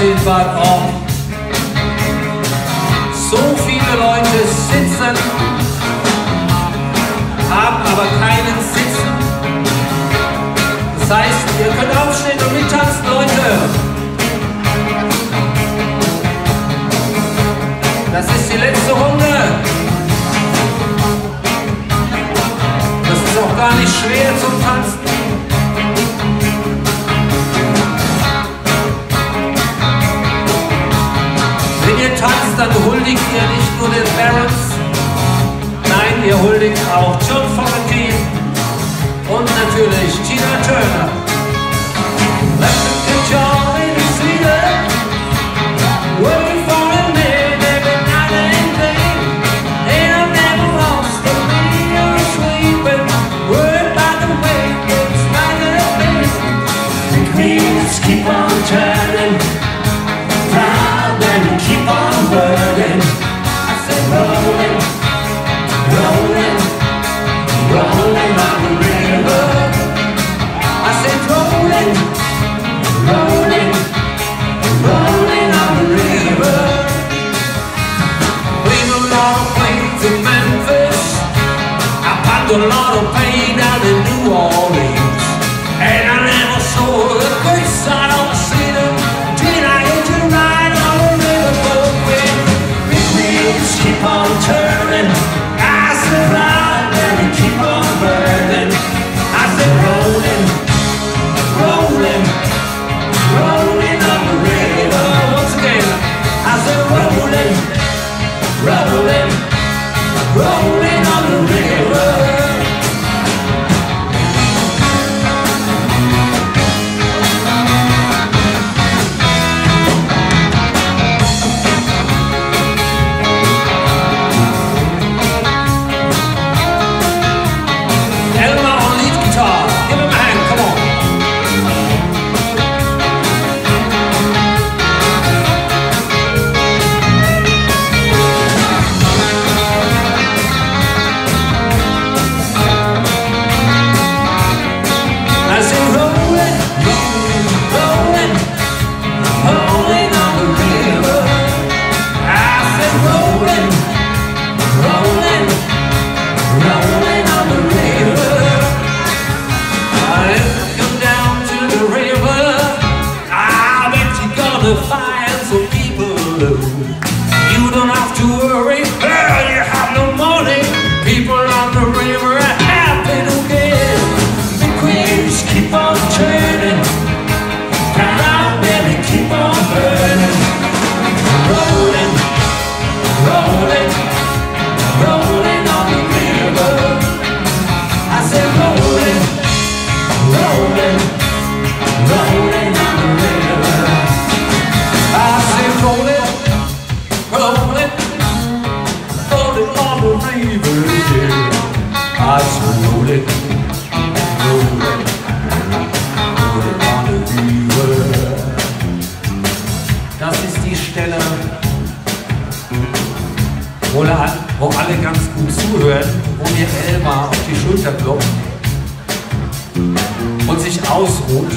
Bad Orb. So viele Leute sitzen, haben aber keinen Sitzen. Das heißt, ihr könnt aufstehen und mittanzen, Leute. Das ist die letzte Runde. Das ist auch gar nicht schwer zum Tanzen. Huldigt ihr nicht nur den Barons, nein, ihr huldigt auch John Fogerty und natürlich Tina Turner. A lot of pain down in New Orleans. And I never saw the great side of the city till I hit you right on the riverboat with The wheels keep on turning. I said Proud and keep on burning. I said Rolling, rolling, rolling on the river. once again. I said Rolling, rolling, rolling wo alle ganz gut zuhören, wo mir Elmar auf die Schulter klopft und sich ausruht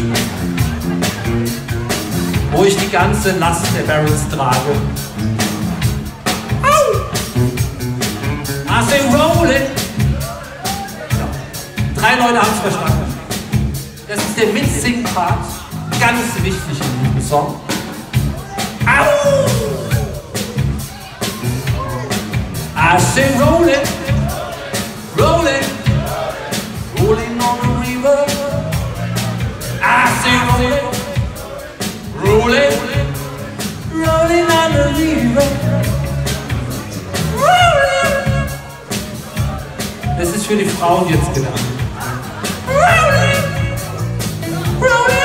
wo ich die ganze Last der Barrels trage. I say roll it. Ja. Drei Leute haben es verstanden. Das ist der Mitsing-Part, ganz wichtig in diesem Song. I say roll it, roll it, rolling on the river. I say roll it. Rolling, rolling on the river. Rolling. Das ist für die Frauen jetzt gedacht. Rolling, rolling, rolling